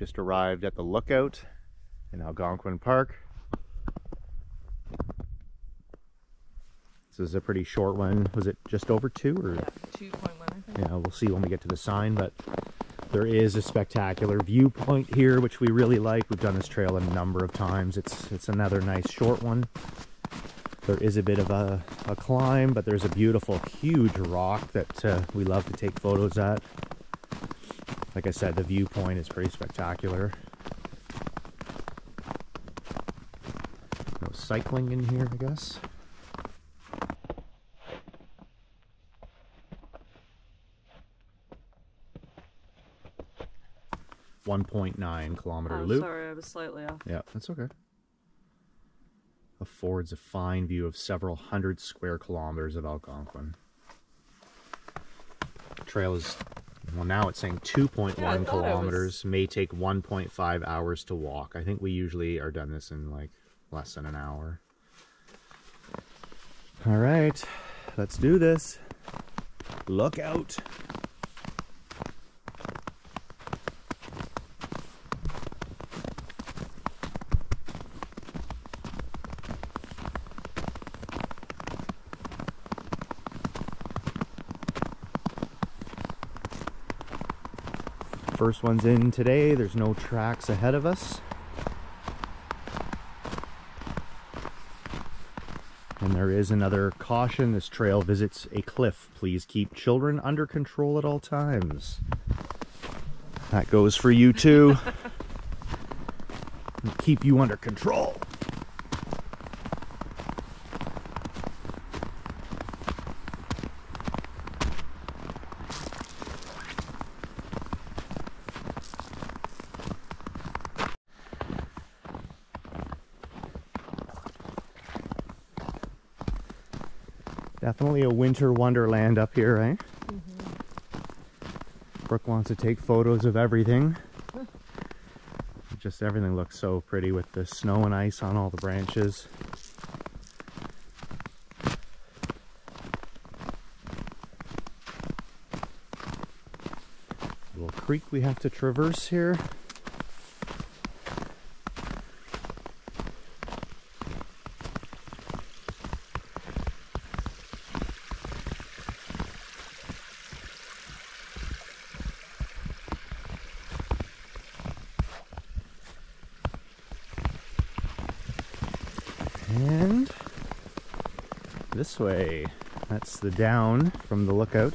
just arrived at the lookout in Algonquin Park. This is a pretty short one. Was it just over two or? Yeah, 2.1 I think. Yeah, we'll see when we get to the sign, but there is a spectacular viewpoint here, which we really like. We've done this trail a number of times. It's it's another nice short one. There is a bit of a, a climb, but there's a beautiful, huge rock that uh, we love to take photos at. Like I said, the viewpoint is pretty spectacular. No cycling in here, I guess. One point nine kilometer Oh, loop. sorry, I was slightly off. Yeah, that's okay. Affords a fine view of several hundred square kilometers of Algonquin. Trail is, well, now it's saying 2.1 Yeah, it was- kilometers, may take 1.5 hours to walk. I think we usually are done this in like less than an hour. All right, let's do this. Look out. First one's in today. There's no tracks ahead of us. And there is another caution. This trail visits a cliff. Please keep children under control at all times. That goes for you too. keep you under control. Definitely a winter wonderland up here, eh? Brooke wants to take photos of everything. Just everything looks so pretty with the snow and ice on all the branches. Little creek we have to traverse here. And this way. That's the down from the lookout.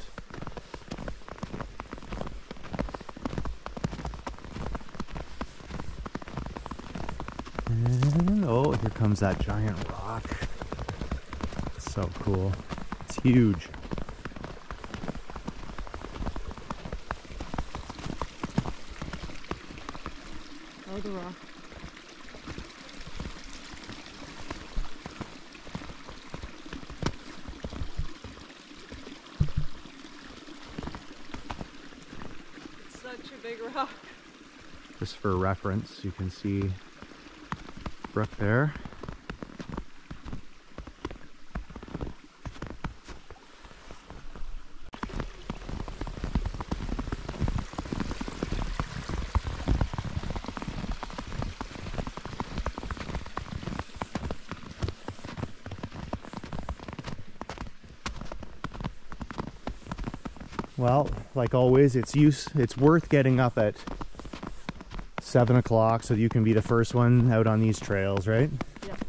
And oh, here comes that giant rock. It's so cool. It's huge. Big rock. Just for reference, you can see Brooke there. Well, like always, it's use it's worth getting up at seven o'clock so you can be the first one out on these trails, right? Yep.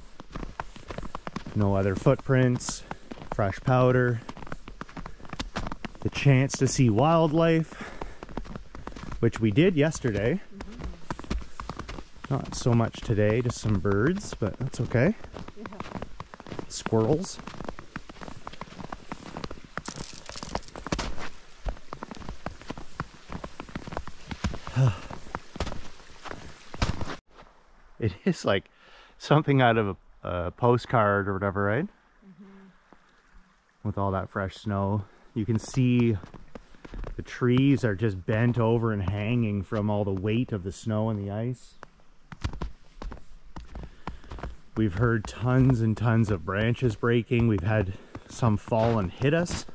No other footprints, fresh powder, the chance to see wildlife, which we did yesterday. Mm-hmm. Not so much today, just some birds, but that's okay. Yeah. Squirrels. It is like something out of a, a postcard or whatever, right? Mm-hmm. With all that fresh snow, you can see the trees are just bent over and hanging from all the weight of the snow and the ice. We've heard tons and tons of branches breaking. We've had some fall and hit us.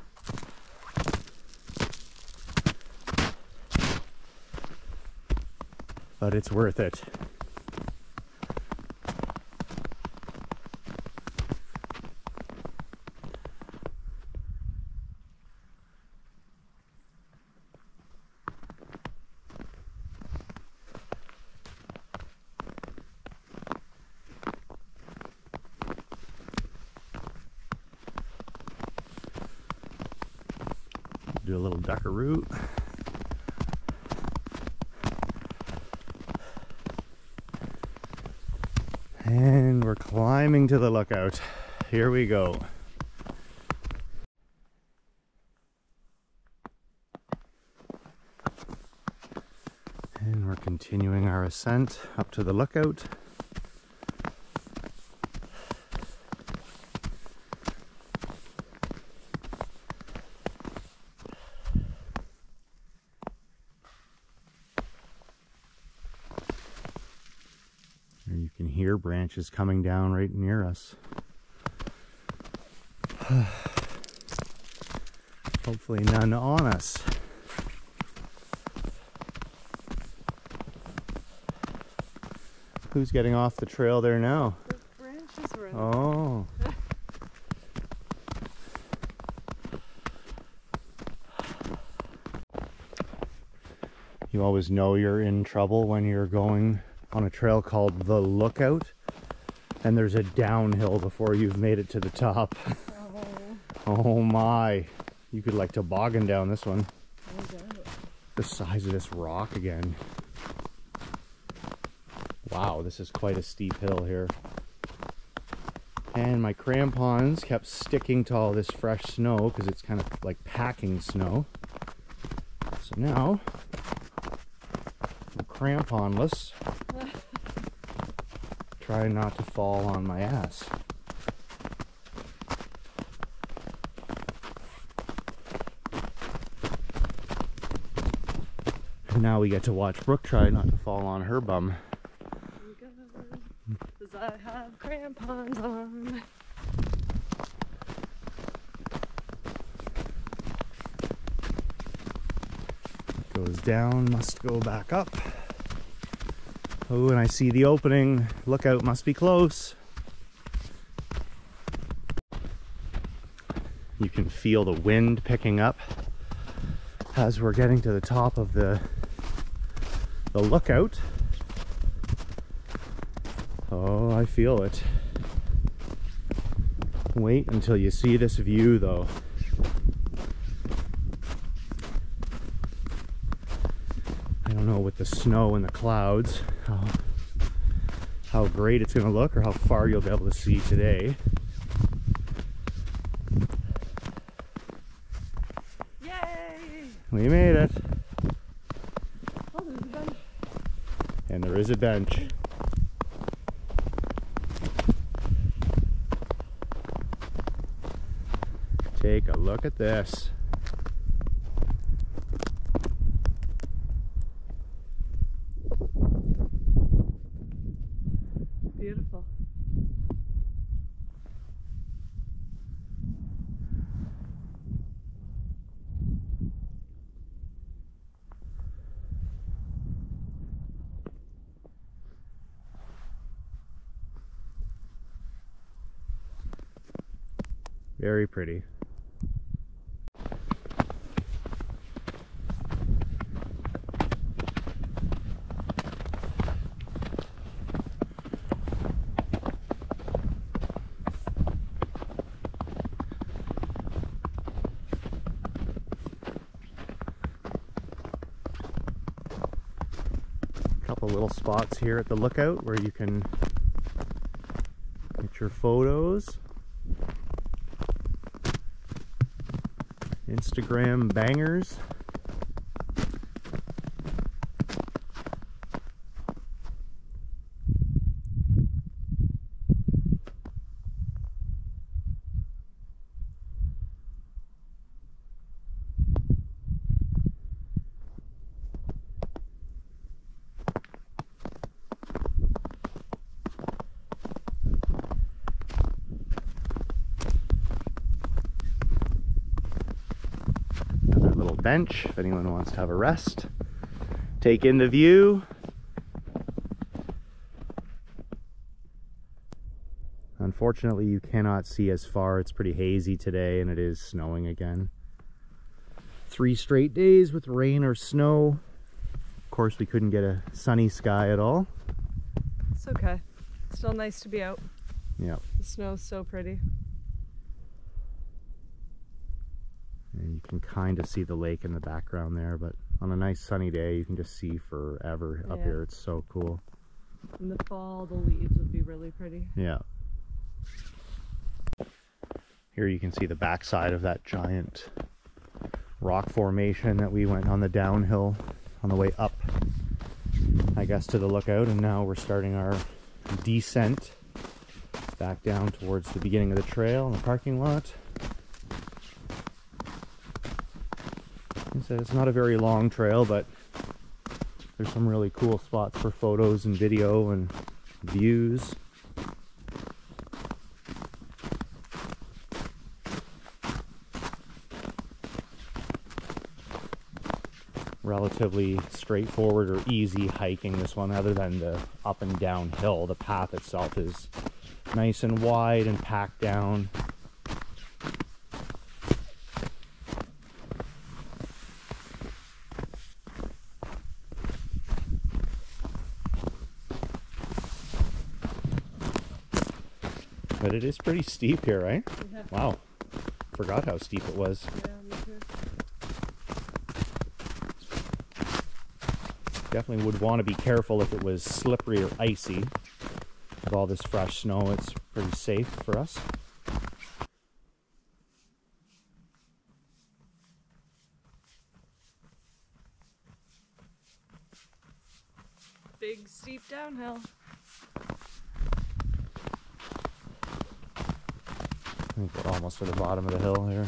but it's worth it. A little duckaroo. And we're climbing to the lookout. Here we go. And we're continuing our ascent up to the lookout. Hear branches coming down right near us. Hopefully none on us. Who's getting off the trail there now? The branches were in Oh. You always know you're in trouble when you're going on a trail called the Lookout, and there's a downhill before you've made it to the top. Oh, Oh my. You could like toboggan down this one. It. The size of this rock again. Wow, this is quite a steep hill here. And my crampons kept sticking to all this fresh snow because it's kind of like packing snow. So now I'm cramponless. Try not to fall on my ass. And now we get to watch Brooke try not to fall on her bum. Cause I have crampons on. Goes down, must go back up. Oh, and I see the opening. Lookout must be close. You can feel the wind picking up as we're getting to the top of the the lookout. Oh, I feel it. Wait until you see this view though. I don't know with the snow and the clouds how, how great it's going to look or how far you'll be able to see today. Yay! We made it. Oh, there's a bench. And there is a bench. Take a look at this. Beautiful. Very pretty. Little spots here at the lookout where you can get your photos. Instagram bangers. bench if anyone wants to have a rest. Take in the view. Unfortunately, you cannot see as far. It's pretty hazy today and it is snowing again. Three straight days with rain or snow. Of course, we couldn't get a sunny sky at all. It's okay. It's still nice to be out. Yeah. The snow's so pretty. And you can kind of see the lake in the background there, but on a nice sunny day, you can just see forever up here. It's so cool. In the fall, the leaves would be really pretty. Yeah. Here you can see the backside of that giant rock formation that we went on the downhill on the way up, I guess, to the lookout. And now we're starting our descent back down towards the beginning of the trail in the parking lot. Said it's not a very long trail, but there's some really cool spots for photos and video and views. Relatively straightforward or easy hiking this one, other than the up and down hill. The path itself is nice and wide and packed down. But it is pretty steep here, right? Yeah. Wow. Forgot how steep it was. Yeah, me too. Definitely would want to be careful if it was slippery or icy. With all this fresh snow, it's pretty safe for us. Big steep downhill. I think we're almost to the bottom of the hill here.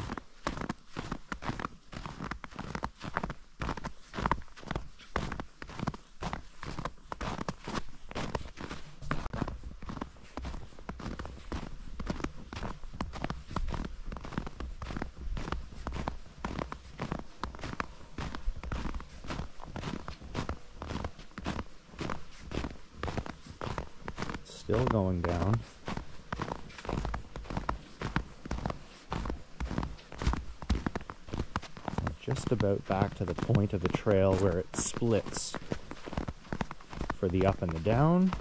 Still going down. We're just about back to the point of the trail where it splits for the up and the down.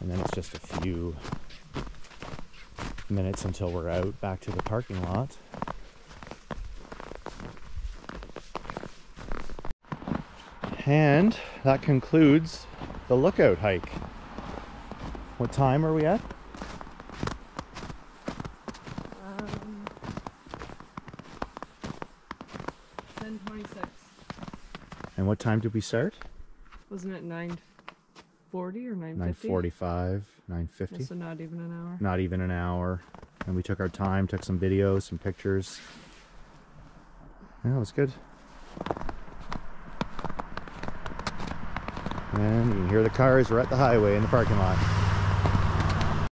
And then it's just a few minutes until we're out back to the parking lot. And that concludes the lookout hike. What time are we at? 1026. And what time did we start? Wasn't it 940 or 950? 9:45, 9:50. So not even an hour. Not even an hour. And we took our time, took some videos, some pictures. Yeah, it was good. And you can hear the cars. We're at the highway in the parking lot.